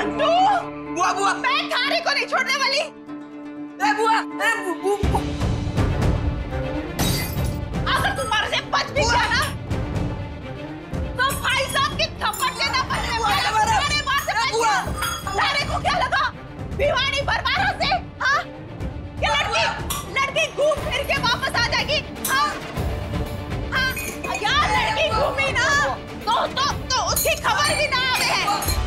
मंटू बुआ बुआ। मैं थारे को नहीं छोड़ने वाली। ए बुआ ए बु, बु, बु, अगर तुम्हारे से बच भी गया ना तो भाई साहब की थप्पड़ से ना बचने बुआ, अरे, अरे से बच बुआ। थारे को क्या लगा? भिवानी बरबारा से। हाँ? ये लड़की लड़की घूम फिर के वापस आ जाएगी। हाँ? हाँ? यार लड़की घूमी ना। तो तो तो उसकी खबर भी ना आवे। है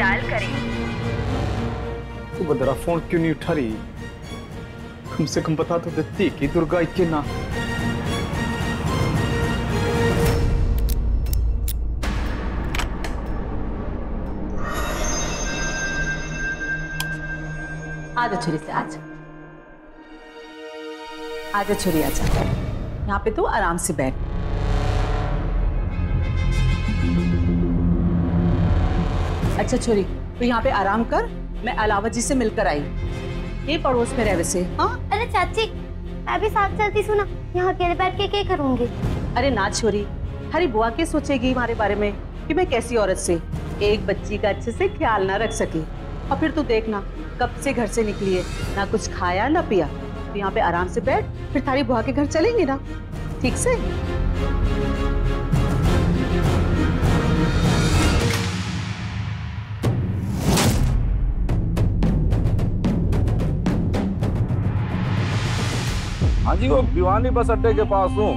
डायल करें। सुभद्रा फ़ोन क्यों नहीं उठा रही? कम से कम बता तो देती कि दुर्गा के ना। आजा छुरी से आजा। आजा छुरी आजा। यहाँ पे तू आराम से बैठ। अच्छा छुरी तू यहाँ पे आराम कर मैं अलावत जी से मिलकर आई। ये पड़ोस में रह वैसे हाँ? अरे चाची मैं भी साथ चलती सुना यहाँ अकेले बैठ के क्या करूँगी? अरे ना छोरी हरी बुआ के सोचेगी हमारे बारे में कि मैं कैसी औरत से एक बच्ची का अच्छे से ख्याल ना रख सकी? और फिर तू देखना कब से घर से निकली है ना कुछ खाया ना पिया। तो यहाँ पे आराम से बैठ फिर थारी बुआ के घर चलेंगे ना? ठीक से? हाँ जी वो भिवानी बस अड्डे के पास हूँ।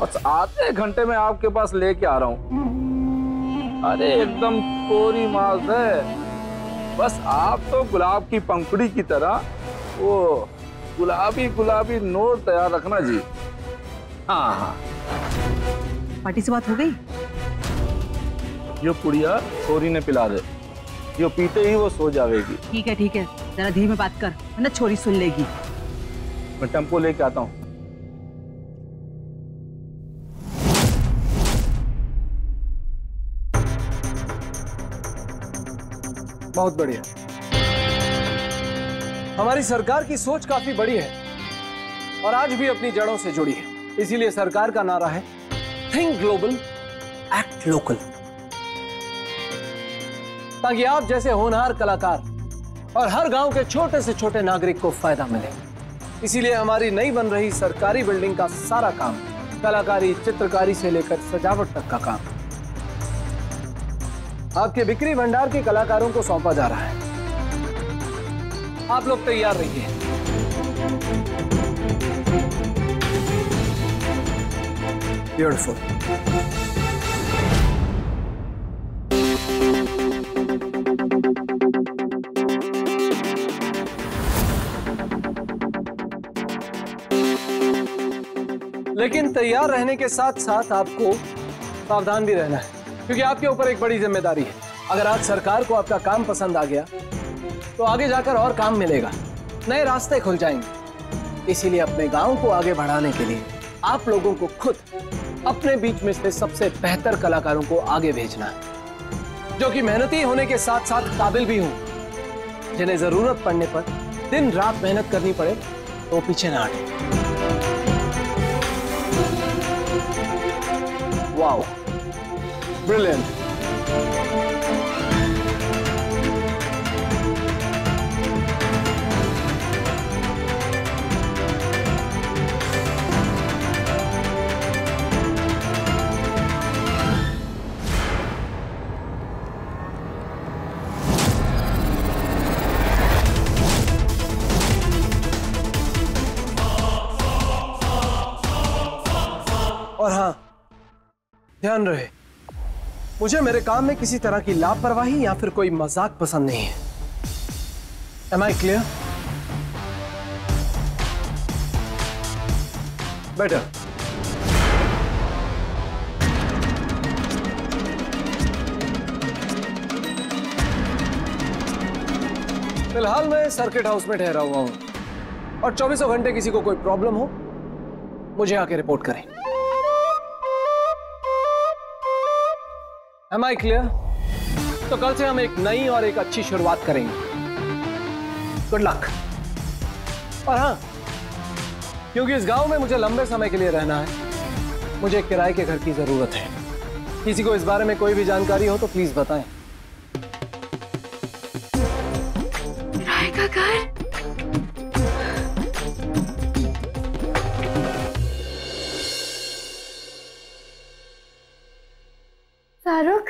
और आधे घंटे में आपके पास लेके आ रहा हूँ। अरे एकदम कोरी माल है। बस आप तो गुलाब की पंखुड़ी की तरह वो गुलाबी गुलाबी नोट तैयार रखना जी। हाँ हाँ। पार्टी से बात हो गई? यो पुड़िया छोरी ने पिला दे। यो पीते ही वो सो जाएगी ठीक है ठीक है। जरा धीमे बात कर वरना छोरी सुन लेगी। मैं टेंपो लेके आता हूँ। बहुत बढ़िया। हमारी सरकार की सोच काफ़ी बड़ी है और आज भी अपनी जड़ों से जुड़ी है। इसीलिए सरकार का नारा है थिंक ग्लोबल एक्ट लोकल ताकि आप जैसे होनहार कलाकार और हर गाँव के छोटे से छोटे नागरिक को फ़ायदा मिले। इसीलिए हमारी नई बन रही सरकारी बिल्डिंग का सारा काम, कलाकारी, चित्रकारी से लेकर सजावट तक का काम। आपके बिक्री भंडार के कलाकारों को सौंपा जा रहा है। आप लोग तैयार रहिए। ब्यूटिफुल लेकिन तैयार रहने के साथ साथ आपको सावधान भी रहना है, क्योंकि आपके ऊपर एक बड़ी ज़िम्मेदारी है। अगर आज सरकार को आपका काम पसंद आ गया तो आगे जाकर और काम मिलेगा। नए रास्ते खुल जाएँगे। इसीलिए अपने गाँव को आगे बढ़ाने के लिए आप लोगों को खुद अपने बीच में से सबसे बेहतर कलाकारों को आगे भेजना है। जो कि मेहनती होने के साथ साथ काबिल भी हों। जिन्हें ज़रूरत पड़ने पर दिन रात मेहनत करनी पड़े तो पीछे ना हटे। Wow. Brilliant. ध्यान रहे। मुझे मेरे काम में किसी तरह की लापरवाही या फिर कोई मज़ाक पसंद नहीं है। एम आई क्लियर बेटर फ़िलहाल मैं सर्किट हाउस में ठहरा हुआ हूँ। और चौबीसों घंटे किसी को कोई प्रॉब्लम हो मुझे आके रिपोर्ट करें। एम आई क्लियर तो कल से हम एक नई और एक अच्छी शुरुआत करेंगे। गुड लक और हाँ क्योंकि इस गाँव में मुझे लंबे समय के लिए रहना है, मुझे एक किराए के घर की ज़रूरत है। किसी को इस बारे में कोई भी जानकारी हो तो प्लीज़ बताएँ। किराए का घर? शाहरुख।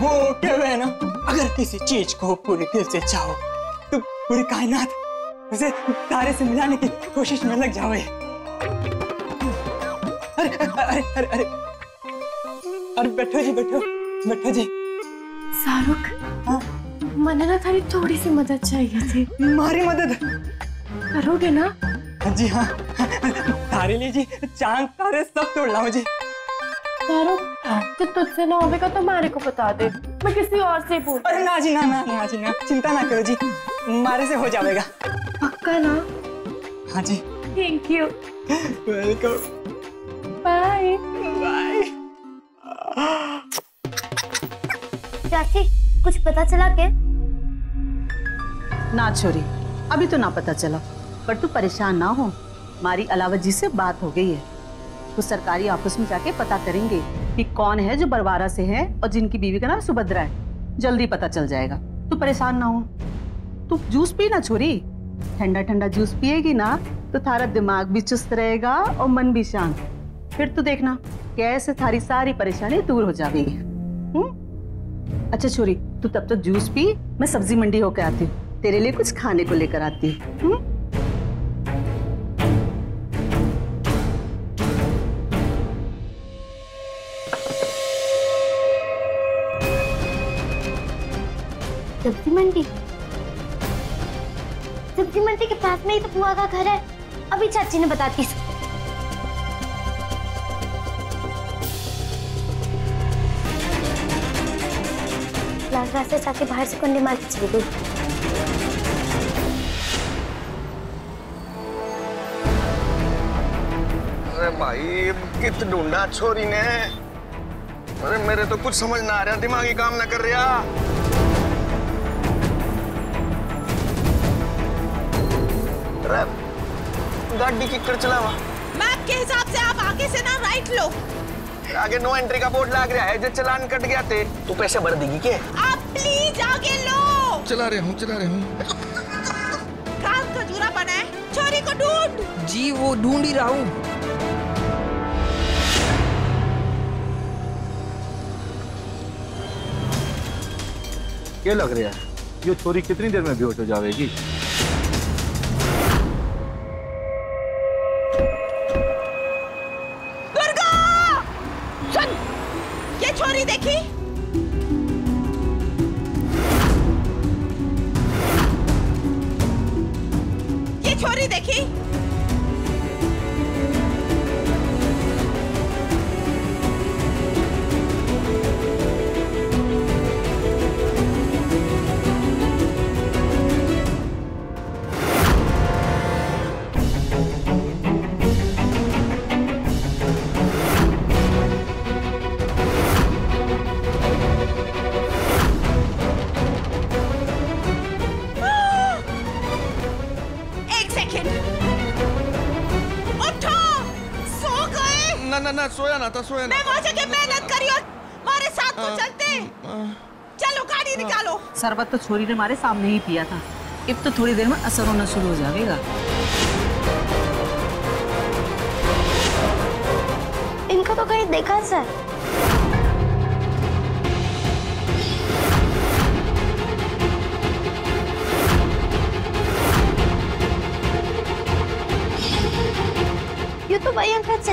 वो कहवे है ना? अगर किसी चीज़ को पूरे दिल से चाहो तो पूरी कायनात उसे तारे से मिलाने की कोशिश में लग जाओ अरे अरे अरे अरे। अरे बैठो जी बैठो बैठो जी। शाहरुख हाँ? मैंने ना थारी थोड़ी सी मदद चाहिए थी। हमारी मदद? करोगे ना? जी हाँ। तारे लिए जी चाँद तारे सब तोड़ लाओ जी। कि तुझसे ना होगा तो मारे को बता दे। मैं किसी और से पूछ अरे ना जी ना ना ना जी ना चिंता ना करो जी। मारे से हो जाएगा पक्का ना? हाँ जी। Thank you welcome bye bye चाची कुछ पता चला के ना छोरी अभी तो ना पता चला। पर तू परेशान ना हो। हमारी अलावत जी से बात हो गई है। तो सरकारी ऑफ़िस में जाके पता करेंगे कि कौन है जो बरवारा से है और जिनकी बीवी का नाम सुभद्रा है। जल्दी पता चल जाएगा। तू परेशान ना हो। तू जूस पी ना छोरी? ठंडा ठंडा जूस पिएगी ना तो थारा दिमाग भी चुस्त रहेगा और मन भी शांत। फिर तू देखना, कैसे थारी सारी परेशानी दूर हो जाएगी। हम्म? अच्छा छोरी, तू तब तक तो जूस पी, मैं सब्ज़ी मंडी होकर आती हूँ। तेरे लिए कुछ खाने को लेकर आती हूँ। सब्ज़ी मंडी। सब्ज़ी मंडी के पास में ही तो बुआ का घर है। अभी चाची ने बताती लाल से आके बाहर से कुंडी मार चली गई। भाई, कित ढूंढा छोरी ने? अरे मेरे तो कुछ समझ ना आ रहा, दिमागी काम ना कर रहा। अरे गाड़ी किक्कर चलावा मैप के हिसाब से आप आगे से ना राइट लो। आगे नो एंट्री का बोर्ड लग रहा है जो चलान कट गया थे तू पैसे भर देगी के आप प्लीज़ आगे लो। चला रहे हूँ चला रहे हूँ। काल खजूरा बना है। छोरी को ढूंढ। जी वो ढूंढ ही रहा हूँ। क्या लग रहा है? ये छोरी कितनी देर में बेहोश हो जाएगी? ना सोया था सोया ना मैं वहाँ जाके मेहनत करी और हमारे साथ तो चलते। चलो गाड़ी निकालो। शरबत तो छोरी ने हमारे सामने ही पिया था। अब तो थोड़ी देर में असर होना शुरू हो जाएगा। इनको तो कहीं देखा सर। ये तो अंकल से